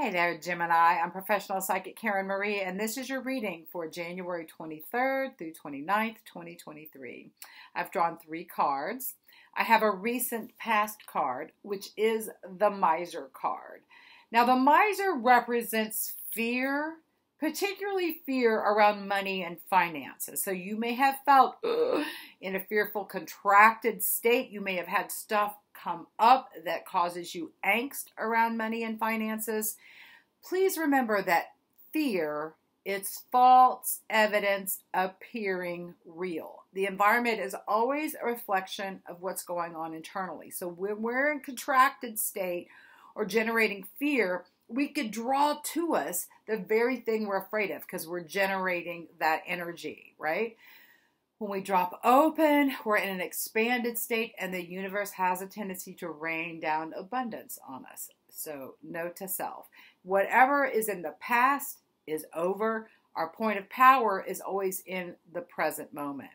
Hey there, Gemini. I'm professional psychic Karen Marie, and this is your reading for January 23rd through 29th, 2023. I've drawn three cards. I have a recent past card, which is the Miser card. Now, the Miser represents fear, particularly fear around money and finances. So you may have felt in a fearful, contracted state. You may have had stuff come up that causes you angst around money and finances. Please remember that fear it's false evidence appearing real. The environment is always a reflection of what's going on internally. So when we're in contracted state or generating fear, we could draw to us the very thing we're afraid of because we're generating that energy, right? When we drop open, we're in an expanded state, and the universe has a tendency to rain down abundance on us. So, note to self whatever is in the past is over. Our point of power is always in the present moment.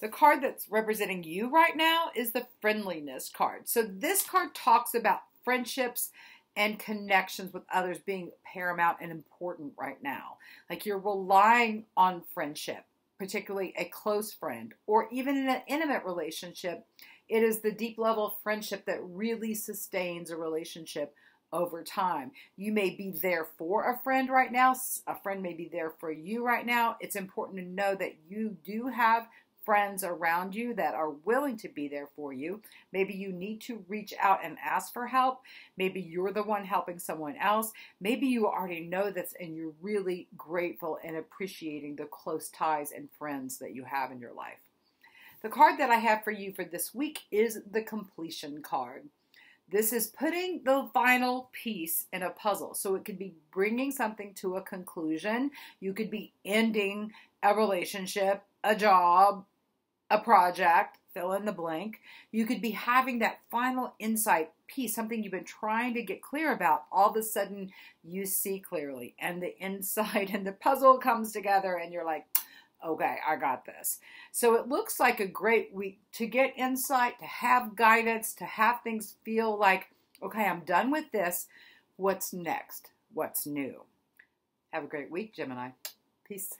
The card that's representing you right now is the friendliness card. So, this card talks about friendships and connections with others being paramount and important right now. Like you're relying on friendship, particularly a close friend, or even in an intimate relationship. It is the deep level of friendship that really sustains a relationship over time. You may be there for a friend right now, a friend may be there for you right now. It's important to know that you do have friends around you that are willing to be there for you. Maybe you need to reach out and ask for help. Maybe you're the one helping someone else. Maybe you already know this and you're really grateful and appreciating the close ties and friends that you have in your life. The card that I have for you for this week is the completion card. This is putting the final piece in a puzzle. So it could be bringing something to a conclusion. You could be ending a relationship, a job, a project, fill in the blank. You could be having that final insight piece, something you've been trying to get clear about. All of a sudden, you see clearly, and the insight and the puzzle comes together, and you're like, okay, I got this. So it looks like a great week to get insight, to have guidance, to have things feel like, okay, I'm done with this. What's next? What's new? Have a great week, Gemini. Peace.